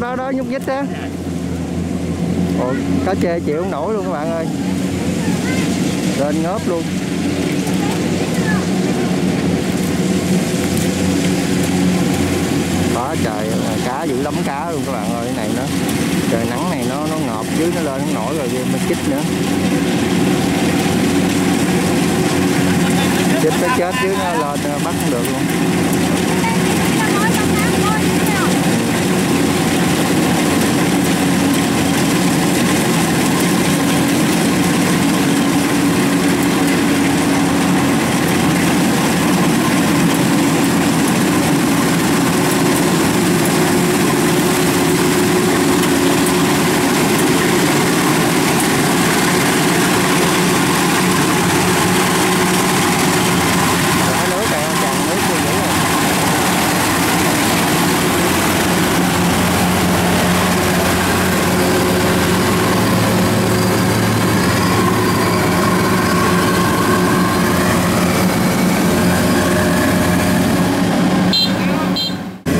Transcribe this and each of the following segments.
đó đó nhúc nhích á. Ồ, cá chê chịu không nổi luôn các bạn ơi. Lên ngớp luôn. Đó trời cá dữ lắm cá luôn các bạn ơi cái này nó trời nắng này nó nó ngọt dưới nó lên nó nổi rồi mới chích nữa. Chích nó chết dưới nó lên bắt không được luôn Đã nước này tràn nước như vậy rồi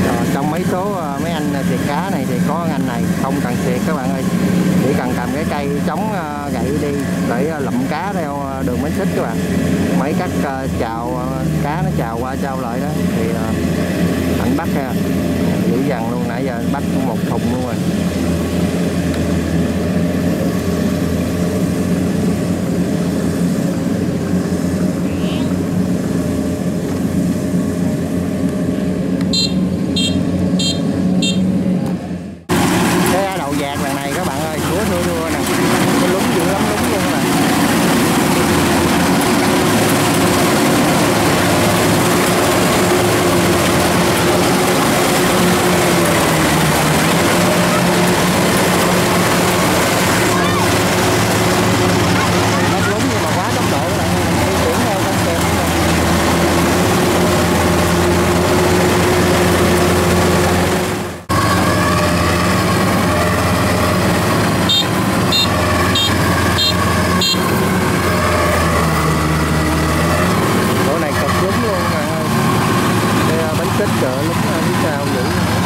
Rồi, trong mấy số ờ, mấy anh ờ, thiệt cá này thì có anh này không cần thiệt các bạn ơi. Chỉ cần cầm cái cây chống ờ, gậy đi, để ờ, lụm cá theo ờ, đường bánh xích các bạn. Mấy các chào cá nó chào qua trao lại đó, thì ảnh anh bắt ha dữ dằn luôn, nãy giờ anh bắt một thùng luôn rồi cái đầu dạt lần này các bạn chợ lắm ai biết sao vậy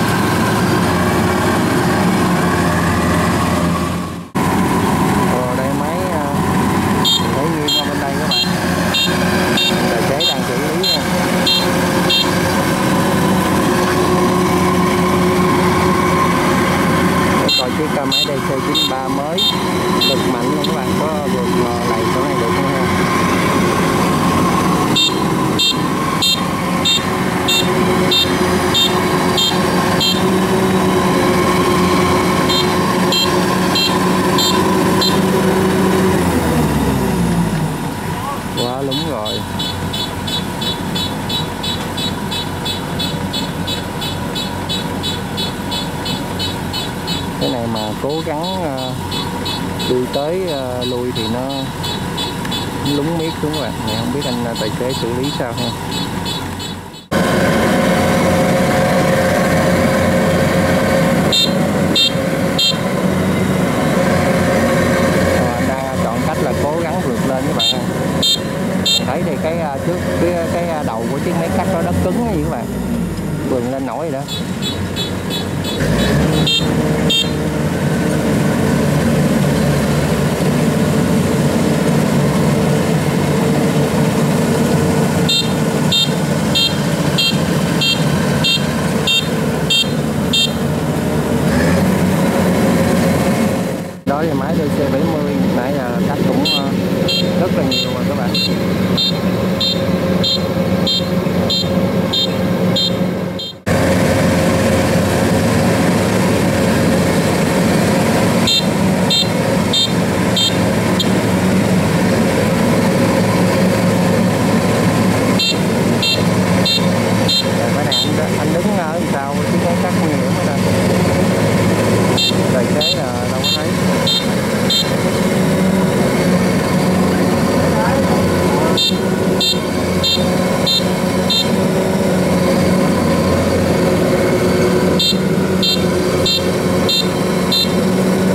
lên các bạn ơi. Thấy thì cái à, trước, cái à, cái à, đầu của chiếc máy cắt nó cứng như các bạn vườn lên nổi rồi đó. Đó là máy DC70 nãy giờ cách cũng ờ, rất là nhiều rồi các bạn. Thank you.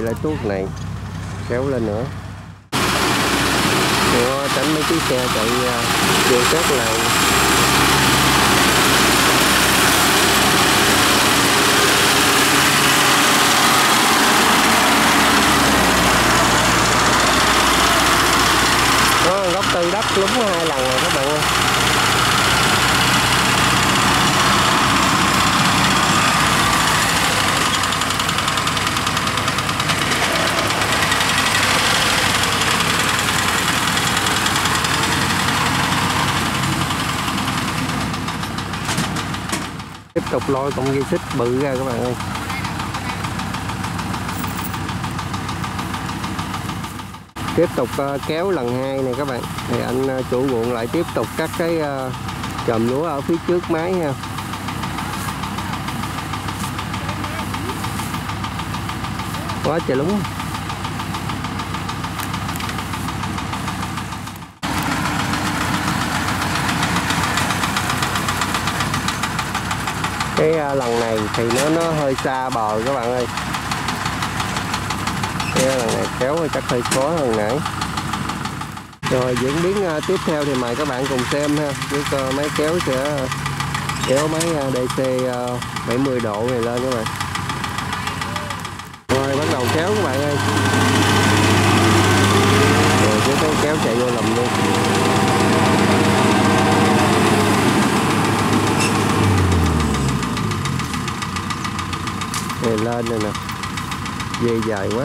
chạy lại tuốt này kéo lên nữa. Để tránh mấy chiếc xe chạy chiều xét này đó, góc tư đất lúng hai lần rồi các bạn tục lôi con dây xích bự ra các bạn ơi. Tiếp tục ờ, kéo lần hai này các bạn. Thì anh ờ, chủ ruộng lại tiếp tục cắt cái ờ, chòm lúa ở phía trước máy ha. Quá trời lúng. cái à, lần này thì nó nó hơi xa bờ các bạn ơi. Cái lần này kéo hơi chắc hơi khó hơn nãy. Rồi, diễn biến à, tiếp theo thì mời các bạn cùng xem ha. Với à, máy kéo sẽ kéo máy DC 70 độ này lên các bạn. Rồi, bắt đầu kéo các bạn ơi. Rồi kéo kéo chạy vô lầm luôn. Này lên này nè. Dây dài quá.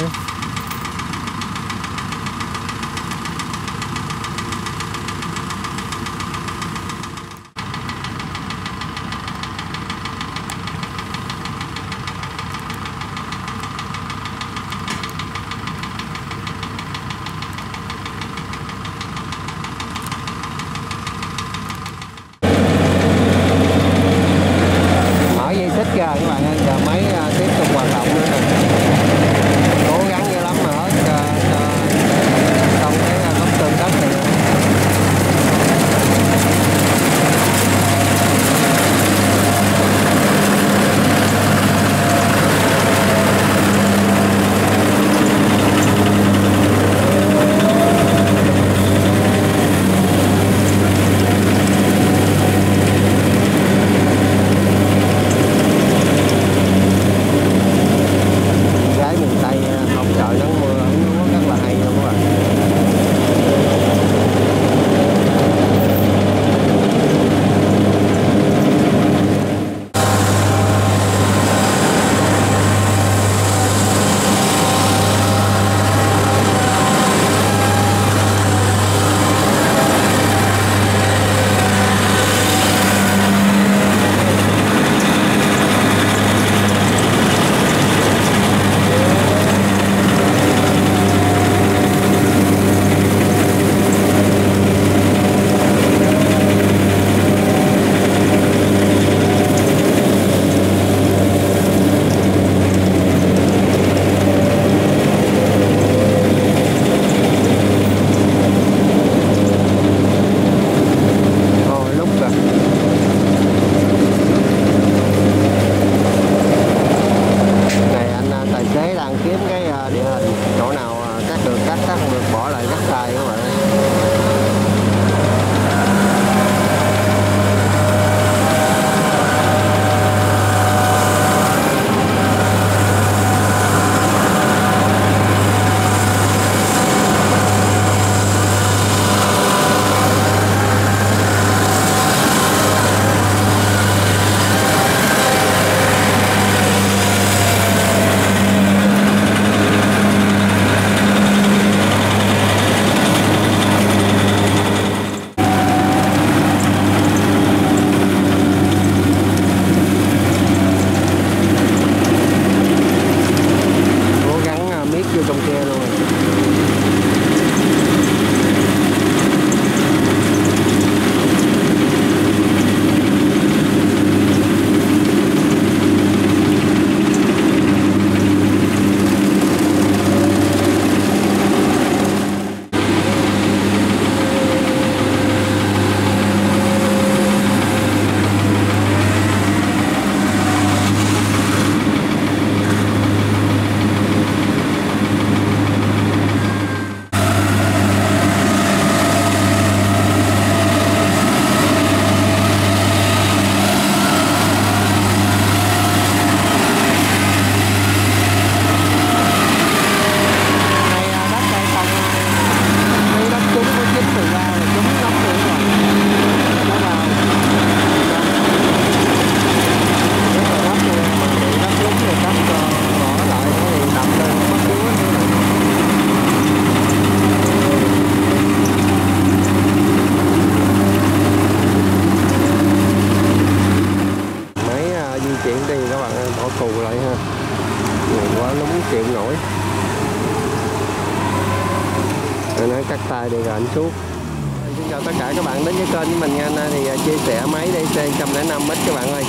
Bạn đến với kênh của mình nha Nay thì à, chia sẻ máy DC 105 mít các bạn ơi.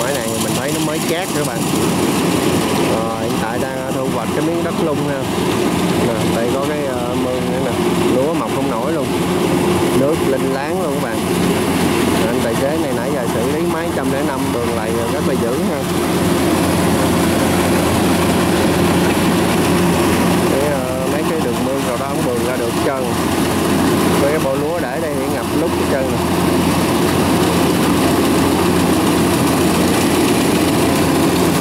Máy này mình thấy nó mới chát các bạn. Rồi hiện tại đang à, thu hoạch cái miếng đất lung ha. Nè, Đây có cái uh, mương nữa nè. Lúa mọc không nổi luôn. Nước linh láng luôn các bạn. Anh tài xế này nãy giờ xử lý máy 105 đường lại rất là dữ ha Cái, uh, mấy cái đường mương rồi đó không bường ra được chân. Với cái bò lúa để đây bị ngập lúc cái chân này,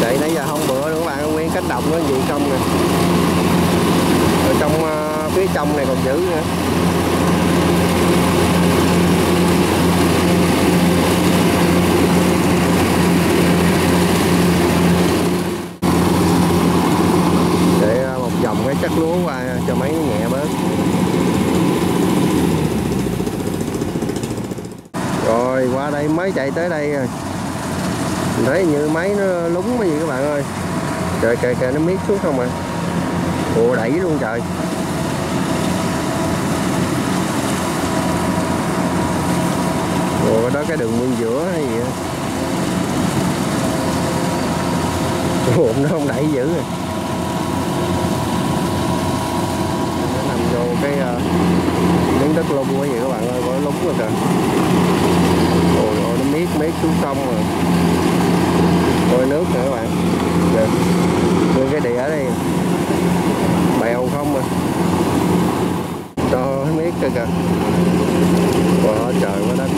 chạy nãy giờ không bữa nữa các bạn nguyên cách động nó gì không nè. Ở trong ờ, phía trong này còn giữ nữa. Trồng cái chất lúa qua cho mấy nhẹ bớt. Rồi, qua đây mới chạy tới đây rồi. Mình thấy như máy nó lúng cái gì các bạn ơi. Trời, kìa kìa, nó miết xuống không à. Ồ, đẩy luôn trời. Ồ đó cái đường nguyên giữa hay gì á. Ồ, nó không đẩy dữ rồi nó nằm vô cái ờ, miếng đất lung quá vậy các bạn ơi, có lúng rồi kìa. Ôi ôi nó miết miết xuống sông rồi. Coi nước nữa các bạn. Được. nguyên cái đĩa đây. Bèo không à. Cho miết kìa kìa. Quá trời quá đất.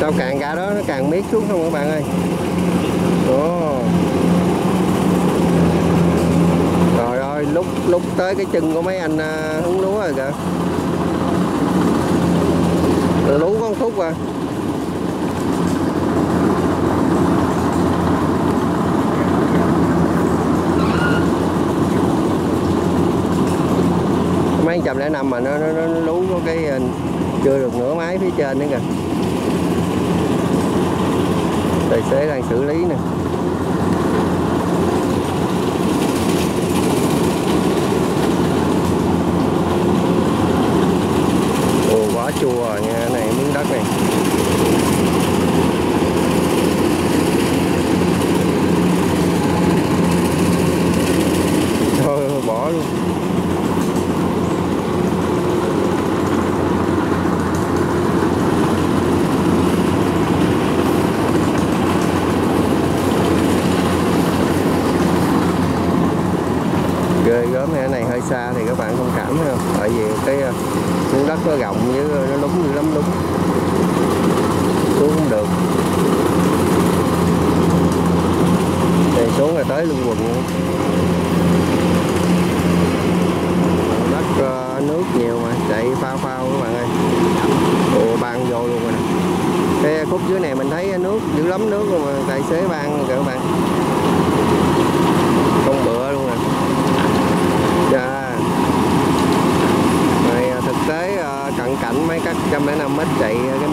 Sao càng cả đó nó càng miết xuống không các bạn ơi? Ồ. Lúc lúc tới cái chân của mấy anh à, hứng lúa rồi kìa. Lú con khúc à. Mấy trăm lẻ năm mà nó, nó, nó lú có cái à, chưa được nửa máy phía trên nữa kìa. Tài xế đang xử lý nè. Ồ chùa nha này miếng đất này. Thôi bỏ luôn. Ghê gớm này, này hơi xa thì các bạn không cảm ha tại vì cái ờ, miếng đất nó rộng với nó lúng dữ lắm lúng xuống không được này xuống là tới lưng quần luôn đất ờ, nước nhiều mà chạy phao phao các bạn ơi ồ ban vô luôn rồi nè cái khúc dưới này mình thấy nước dữ lắm nước rồi mà tài xế ban kìa các bạn không bựa luôn nè Dạ. Này thực tế à, cận cảnh mấy các trăm lẻ năm mét chạy à, cái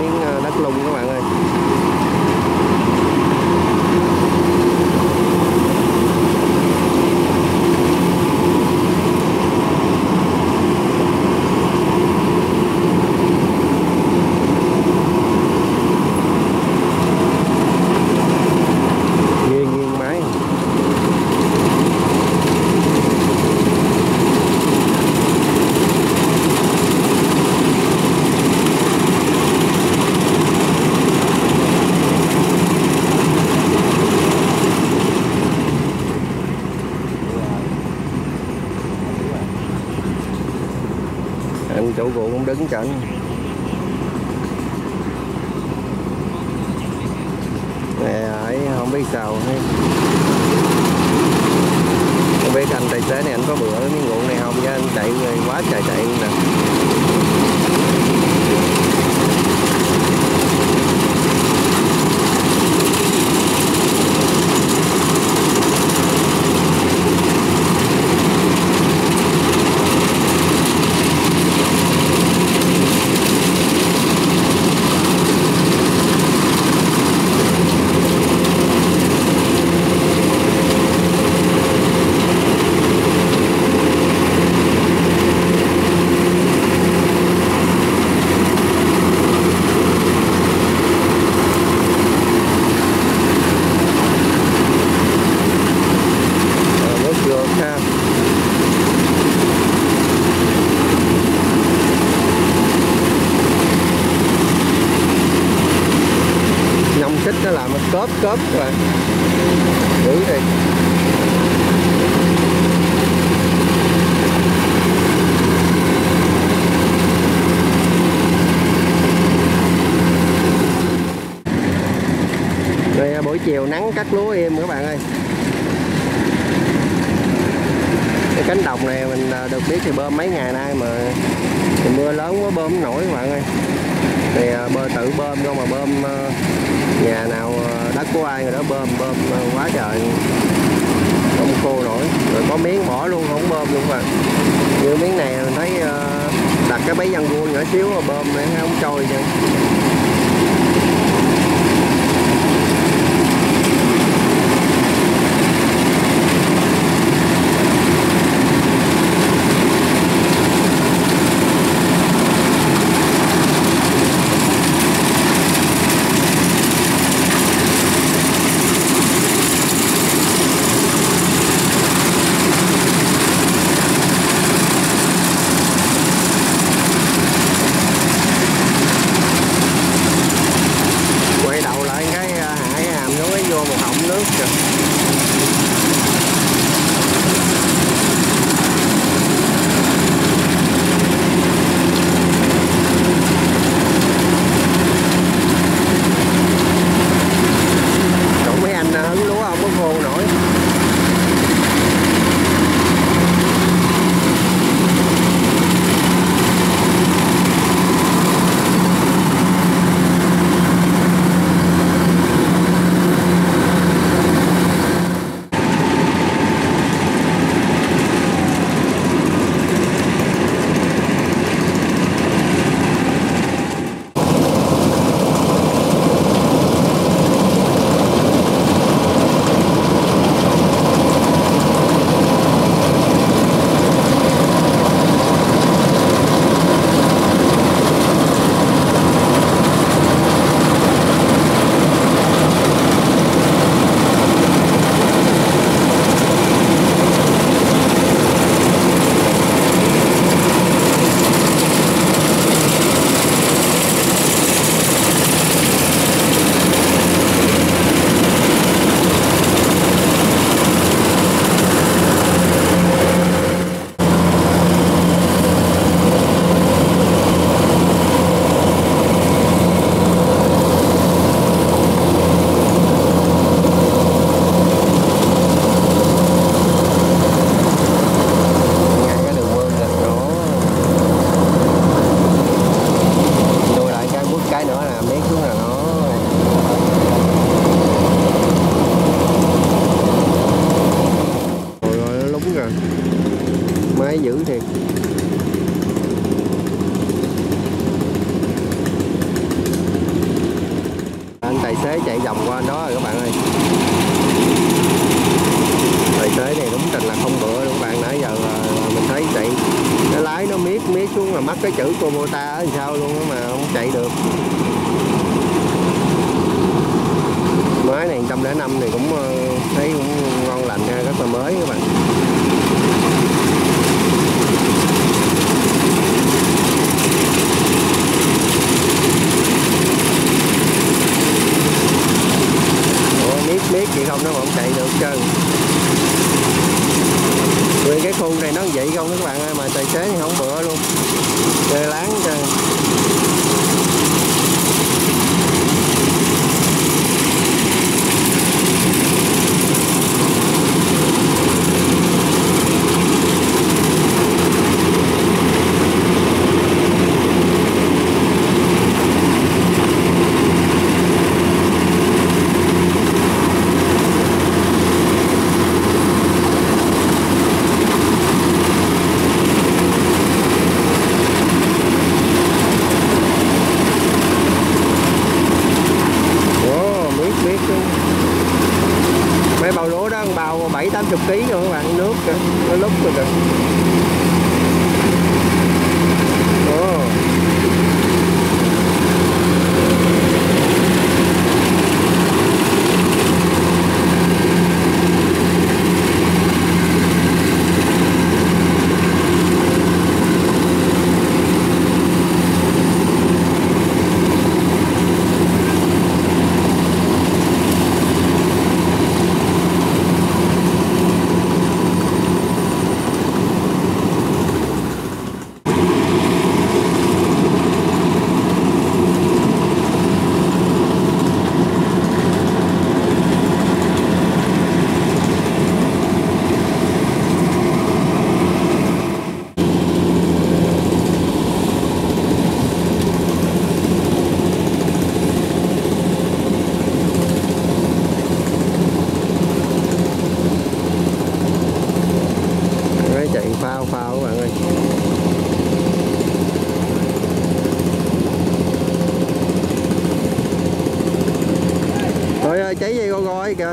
cắt lúa im các bạn ơi. Cái cánh đồng này mình à, được biết thì bơm mấy ngày nay mà thì mưa lớn quá bơm không nổi, các bạn ơi. Thì à, bơ tự bơm đâu mà bơm à, nhà nào đất của ai người đó bơm bơm quá trời. Không khô nổi, rồi có miếng bỏ luôn, không bơm luôn mà như miếng này mình thấy đặt cái bấy văn vuông nhỏ xíu mà bơm này không trôi chứ.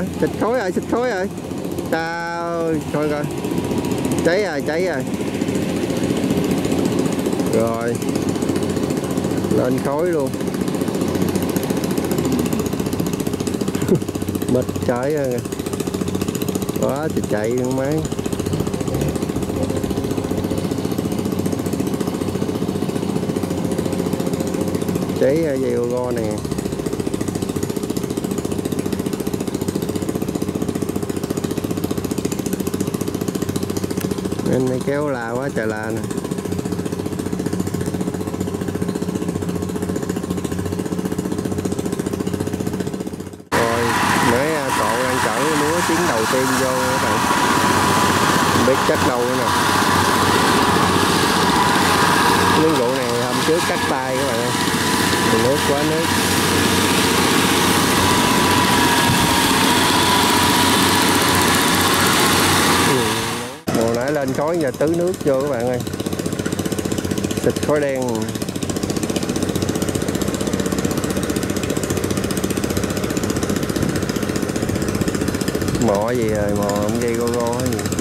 Rồi xịt khói rồi xịt khói rồi tao coi coi. Cháy rồi cháy rồi. Rồi. Lên khói luôn. Mệt cháy rồi quá thì chạy luôn máy cháy dây ô go nè. Nên này kéo la quá trời la nè. Rồi, mấy à, cậu đang chở lúa tiếng đầu tiên vô các bạn. Không biết chắc đâu nữa nè. Miếng vụ này hôm trước cắt tay các bạn ơi. Nước quá nước. Hồi lên khói và tứ nước vô các bạn ơi. Xịt khói đen. Mò gì rồi mò không dây go go gì.